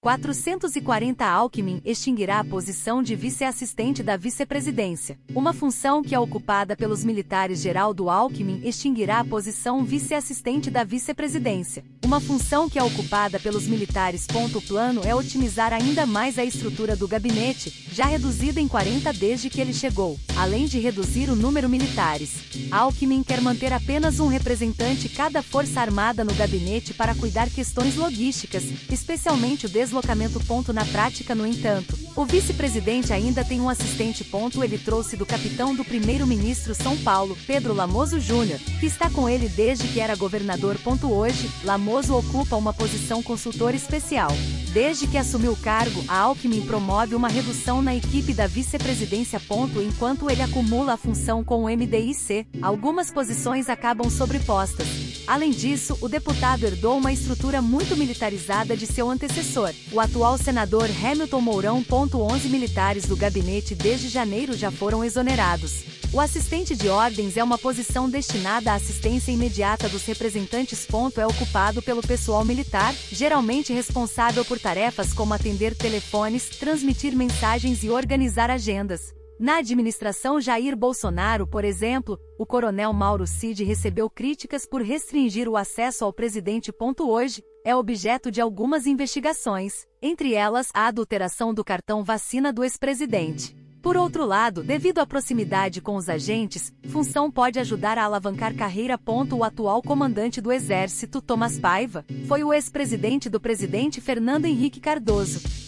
440 Alckmin extinguirá a posição de vice-assistente da vice-presidência. Uma função que é ocupada pelos militares Geraldo Alckmin extinguirá a posição vice-assistente da vice-presidência. Uma função que é ocupada pelos militares. O plano é otimizar ainda mais a estrutura do gabinete, já reduzida em 40 desde que ele chegou, além de reduzir o número militares. Alckmin quer manter apenas um representante cada força armada no gabinete para cuidar questões logísticas, especialmente o deslocamento. Na prática, no entanto, o vice-presidente ainda tem um assistente. Ele trouxe do capitão do primeiro-ministro São Paulo, Pedro Lamoso Júnior, que está com ele desde que era governador. Hoje, Lamoso ocupa uma posição consultor especial. Desde que assumiu o cargo, a Alckmin promove uma redução na equipe da vice-presidência. Enquanto ele acumula a função com o MDIC, algumas posições acabam sobrepostas. Além disso, o deputado herdou uma estrutura muito militarizada de seu antecessor, o atual senador Hamilton Mourão. 11 militares do gabinete desde janeiro já foram exonerados. O assistente de ordens é uma posição destinada à assistência imediata dos representantes. É ocupado pelo pessoal militar, geralmente responsável por tarefas como atender telefones, transmitir mensagens e organizar agendas. Na administração Jair Bolsonaro, por exemplo, o coronel Mauro Cid recebeu críticas por restringir o acesso ao presidente. Hoje, é objeto de algumas investigações, entre elas a adulteração do cartão vacina do ex-presidente. Por outro lado, devido à proximidade com os agentes, função pode ajudar a alavancar carreira. O atual comandante do Exército, Thomas Paiva, foi o ex-presidente do presidente Fernando Henrique Cardoso.